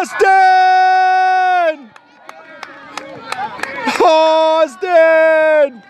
Austin! Austin!